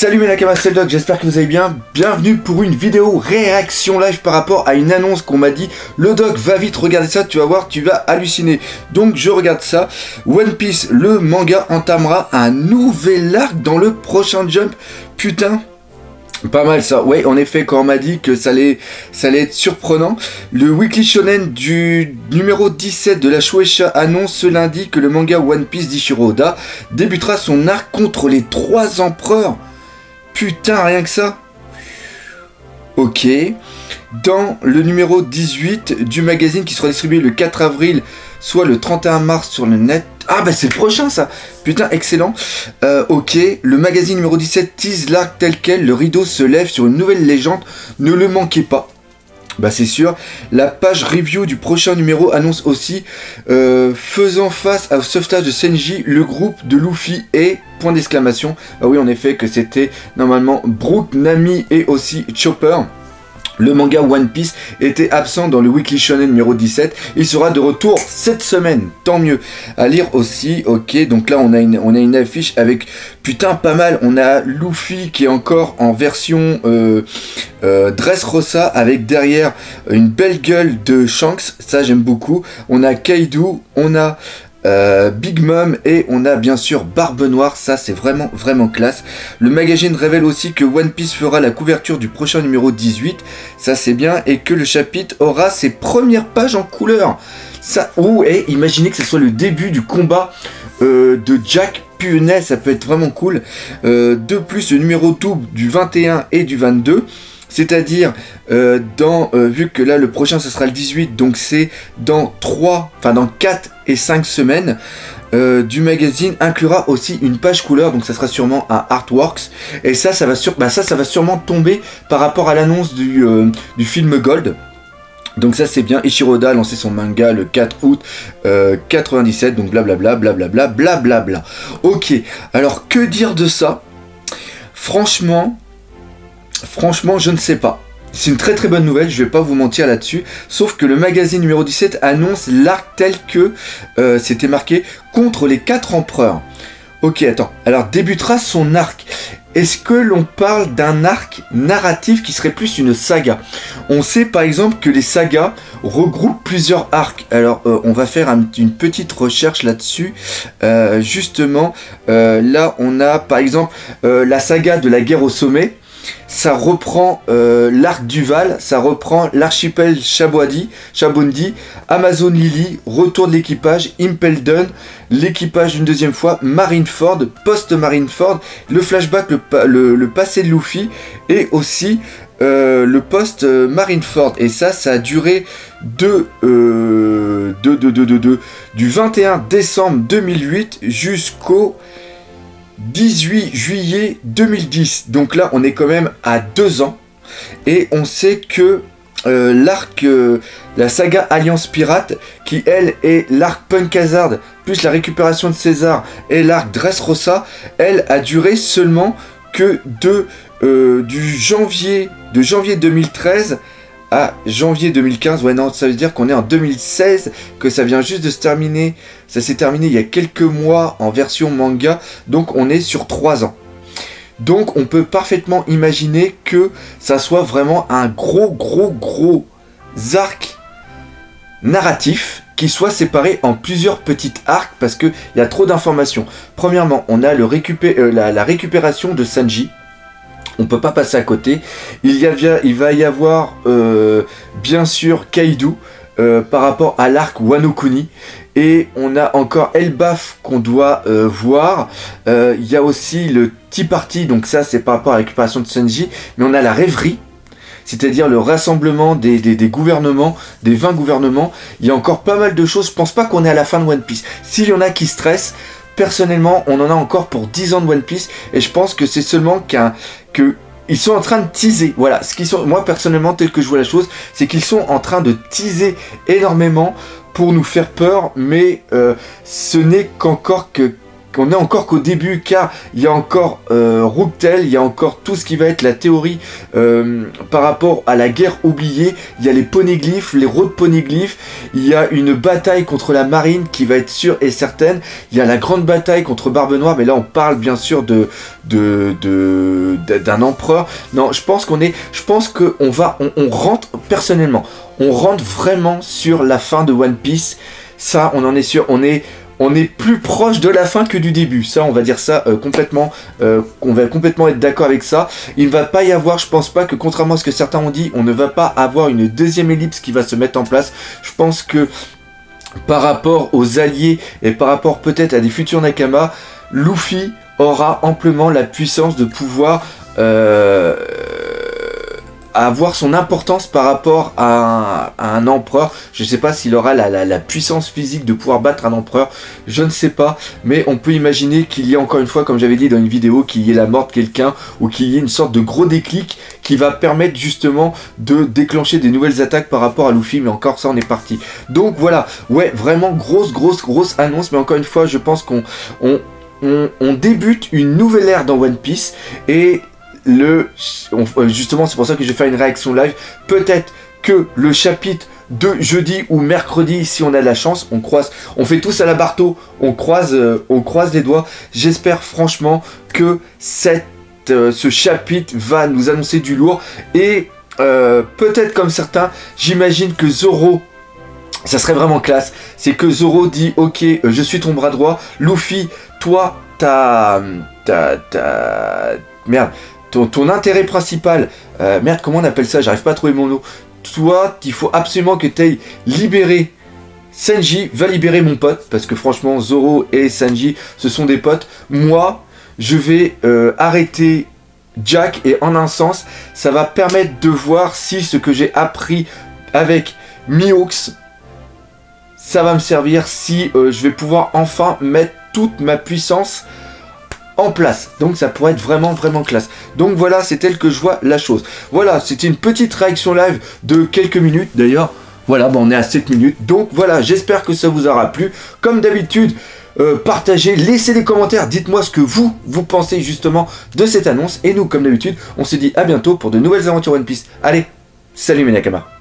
Salut mes Nakama, c'est Doc, j'espère que vous allez bien. Bienvenue pour une vidéo réaction live par rapport à une annonce qu'on m'a dit. Le Doc, va vite regarder ça, tu vas voir, tu vas halluciner. Donc je regarde ça. One Piece, le manga entamera un nouvel arc dans le prochain Jump. Putain, pas mal ça, ouais, en effet, quand on m'a dit que ça allait, être surprenant, le Weekly Shonen du numéro 17 de la Shueisha annonce ce lundi que le manga One Piece d'Ichiro Oda débutera son arc contre les trois empereurs. Putain, rien que ça Ok. Dans le numéro 18 du magazine qui sera distribué le 4 avril, soit le 31 mars sur le net. Ah bah c'est le prochain ça Putain, excellent. Euh, ok, le magazine numéro 17 tease l'arc tel quel, le rideau se lève sur une nouvelle légende, ne le manquez pas. Bah c'est sûr. La page review du prochain numéro annonce aussi euh, faisant face au sauvetage de Senji, le groupe de Luffy et point d'exclamation. Ah oui en effet que c'était normalement Brook, Nami et aussi Chopper. Le manga One Piece était absent dans le Weekly Shonen numéro 17. Il sera de retour cette semaine. Tant mieux. À lire aussi. Ok, donc là on a une, affiche avec putain pas mal. On a Luffy qui est encore en version euh, euh, Dressrosa avec derrière une belle gueule de Shanks. Ça j'aime beaucoup. On a Kaido. On a euh, Big Mom et on a bien sûr Barbe Noire, ça c'est vraiment vraiment classe. Le magazine révèle aussi que One Piece fera la couverture du prochain numéro 18, ça c'est bien, et que le chapitre aura ses premières pages en couleur. Ça, ou et imaginez que ce soit le début du combat euh, de Jack Punet, ça peut être vraiment cool. Euh, de plus, le numéro double du 21 et du 22. C'est-à-dire, euh, dans, euh, vu que là le prochain ce sera le 18, donc c'est dans 3, enfin dans 4 et 5 semaines, euh, du magazine inclura aussi une page couleur, donc ça sera sûrement un Artworks. Et ça, ça va, sur, bah ça, ça va sûrement tomber par rapport à l'annonce du, du film Gold. Donc ça c'est bien, Ishiroda a lancé son manga le 4 août 97, donc blablabla, blablabla, blablabla. Ok, alors que dire de ça? Franchement, Franchement, je ne sais pas. C'est une très très bonne nouvelle, je vais pas vous mentir là-dessus. Sauf que le magazine numéro 17 annonce l'arc tel que euh, c'était marqué contre les quatre empereurs. Ok, attends. Alors débutera son arc. Est-ce que l'on parle d'un arc narratif qui serait plus une saga? On sait par exemple que les sagas regroupent plusieurs arcs. Alors euh, on va faire une petite recherche là-dessus. Euh, justement, là on a par exemple la saga de la guerre au sommet ça reprend euh, l'arc Duval, ça reprend l'archipel Chabondi, Amazon Lily, retour de l'équipage, Impeldon, l'équipage une deuxième fois, Marineford, post-Marineford, le flashback, le, passé de Luffy, et aussi euh, le post Marineford. Et ça, ça a duré de, euh, du 21 décembre 2008 jusqu'au 18 juillet 2010. Donc là, on est quand même à deux ans. Et on sait que euh, l'arc, euh, la saga Alliance Pirate, qui elle est l'arc Punk Hazard, plus la récupération de César et l'arc Dressrosa, elle a duré seulement que de, euh, janvier 2013 à janvier 2015. Ouais, non, ça veut dire qu'on est en 2016, que ça vient juste de se terminer. Ça s'est terminé il y a quelques mois en version manga, donc on est sur 3 ans. Donc on peut parfaitement imaginer que ça soit vraiment un gros, gros, gros arc narratif qui soit séparé en plusieurs petites arcs parce qu'il y a trop d'informations. Premièrement, on a le euh, la récupération de Sanji on peut pas passer à côté. Il, y a, va y avoir euh, bien sûr Kaido euh, par rapport à l'arc Wanokuni. Et on a encore Elbaf qu'on doit euh, voir. Il y a aussi le Tea Party, donc ça c'est par rapport à la récupération de Sanji. Mais on a la rêverie, c'est-à-dire le rassemblement des, des, gouvernements, des 20 gouvernements. Il y a encore pas mal de choses. Je pense pas qu'on est à la fin de One Piece. S'il y en a qui stressent, personnellement, on en a encore pour 10 ans de One Piece. Et je pense que c'est seulement qu'un que ils sont en train de teaser. Voilà, ce qu'ils sont, moi personnellement, tel que je vois la chose, c'est qu'ils sont en train de teaser énormément pour nous faire peur, mais euh, ce n'est qu'encore que qu'on est encore qu'au début car il y a encore euh, il y a encore tout ce qui va être la théorie euh, par rapport à la guerre oubliée, il y a les poneglyphes, les road poneglyphes, il y a une bataille contre la marine qui va être sûre et certaine, il y a la grande bataille contre Barbe Noire, mais là on parle bien sûr de d'un de, d'un empereur. Non, je pense qu'on est, je pense qu'on va, on, on rentre personnellement, on rentre vraiment sur la fin de One Piece. Ça, on en est sûr, on est on est plus proche de la fin que du début. Ça, on va dire ça euh, complètement. Euh, on va complètement être d'accord avec ça. Il ne va pas y avoir, je pense pas que contrairement à ce que certains ont dit, on ne va pas avoir une deuxième ellipse qui va se mettre en place. Je pense que par rapport aux alliés et par rapport peut-être à des futurs Nakama, Luffy aura amplement la puissance de pouvoir euh, avoir son importance par rapport à un, empereur. Je ne sais pas s'il aura la, puissance physique de pouvoir battre un empereur, je ne sais pas, mais on peut imaginer qu'il y ait encore une fois, comme j'avais dit dans une vidéo, qu'il y ait la mort de quelqu'un ou qu'il y ait une sorte de gros déclic qui va permettre justement de déclencher des nouvelles attaques par rapport à Luffy, mais encore ça on est parti. Donc voilà, ouais, vraiment grosse, grosse, grosse annonce, mais encore une fois, je pense qu'on... on, on, débute une nouvelle ère dans One Piece. Et le... Euh, justement, c'est pour ça que je vais faire une réaction live. Peut-être que le chapitre de jeudi ou mercredi, si on a de la chance, on croise, on fait tous à la Barto, on croise, euh, on croise les doigts. J'espère franchement que euh, ce chapitre va nous annoncer du lourd et peut-être comme certains, j'imagine que Zoro ça serait vraiment classe. C'est que Zoro dit Ok, je suis ton bras droit. Luffy, toi, t'as. T'as. Merde ton, intérêt principal, euh, merde, comment on appelle ça J'arrive pas à trouver mon nom. Toi, il faut absolument que tu ailles libérer Sanji, va libérer mon pote, parce que franchement, Zoro et Sanji, ce sont des potes. Moi, je vais euh, arrêter Jack, et en un sens, ça va permettre de voir si ce que j'ai appris avec Mihawks, ça va me servir, si euh, je vais pouvoir enfin mettre toute ma puissance place. Donc ça pourrait être vraiment vraiment classe. Donc voilà, c'est tel que je vois la chose. Voilà, c'était une petite réaction live de quelques minutes. D'ailleurs, voilà, bon, on est à 7 minutes. Donc voilà, j'espère que ça vous aura plu. Comme d'habitude, euh, partagez, laissez des commentaires, dites-moi ce que vous, vous pensez justement de cette annonce. Et nous, comme d'habitude, on se dit à bientôt pour de nouvelles aventures One Piece. Allez, salut mes Nakamas